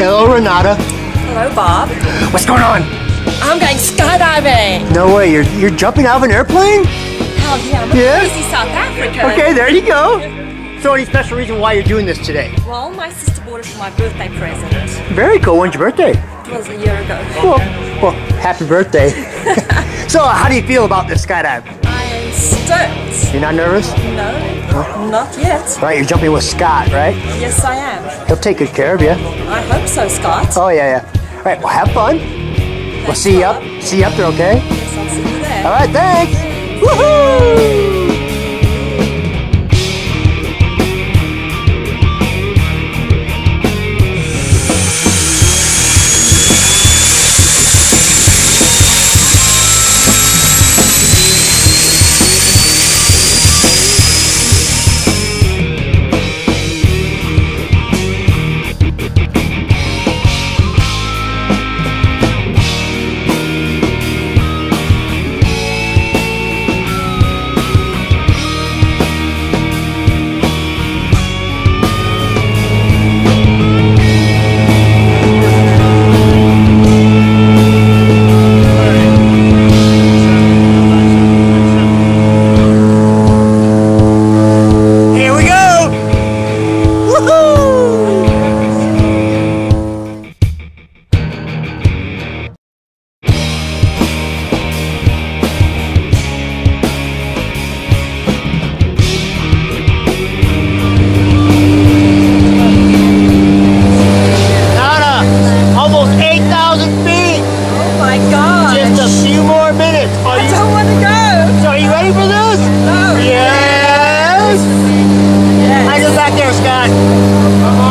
Hello, Renata. Hello, Bob. What's going on? I'm going skydiving. No way, you're, you're jumping out of an airplane? Hell yeah, I'm Yeah? crazy South African. Okay, there you go. So any special reason why you're doing this today? Well, my sister bought it for my birthday present. Very cool. When's your birthday? It was a year ago. Well, well happy birthday. so how do you feel about this skydive? I am stoked. You're not nervous? No, not yet. Right, you're jumping with Scott, right? Yes, I am. He'll take good care of you. I hope so, Scott. Oh yeah, yeah. All right, well have fun. We'll Thanks, see you up. See you up there, okay? Yes, I'll see you there. All right, thanks. Woohoo! Scott?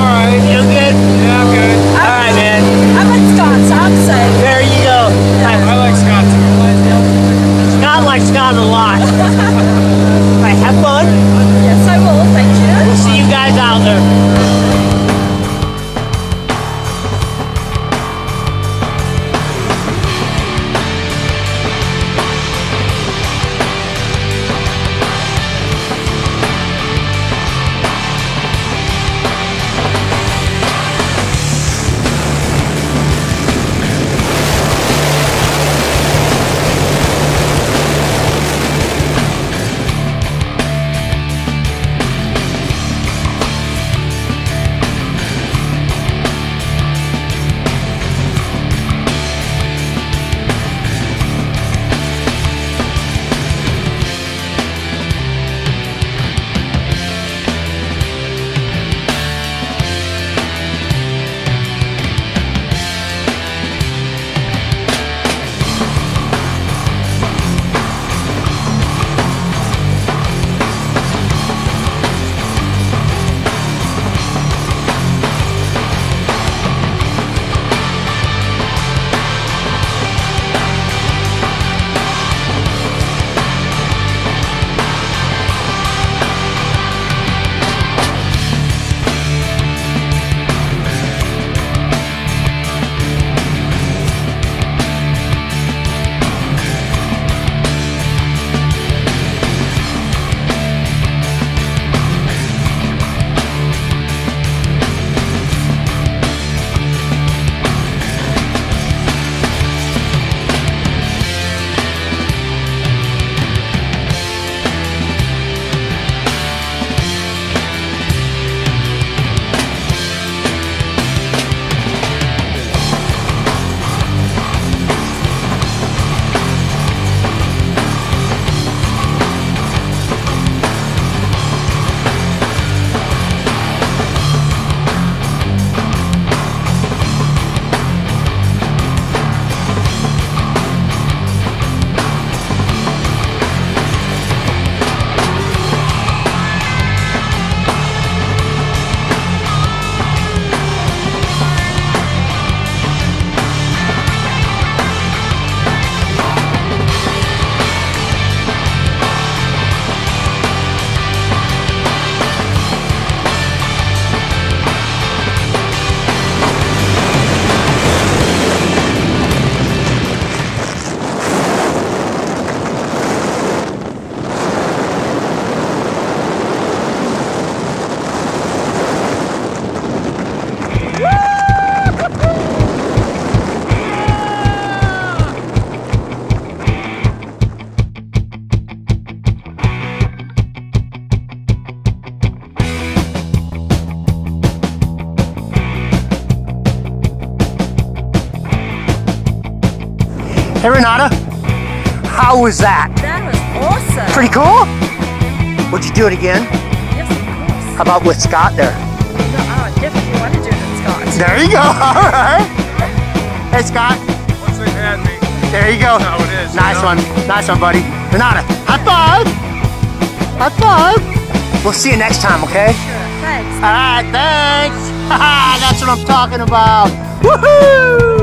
Hey, Renata. How was that? That was awesome. Pretty cool? Would you do it again? Yes, of course. How about with Scott there? No, oh, I definitely want to do it in Scott. There you go. All right. Hey, Scott. Once they had me, There you go. how it is. you Nice know? one. Nice one, buddy. Renata, high five. High five. We'll see you next time, okay? Sure. Thanks. All right, thanks. That's what I'm talking about. Woohoo!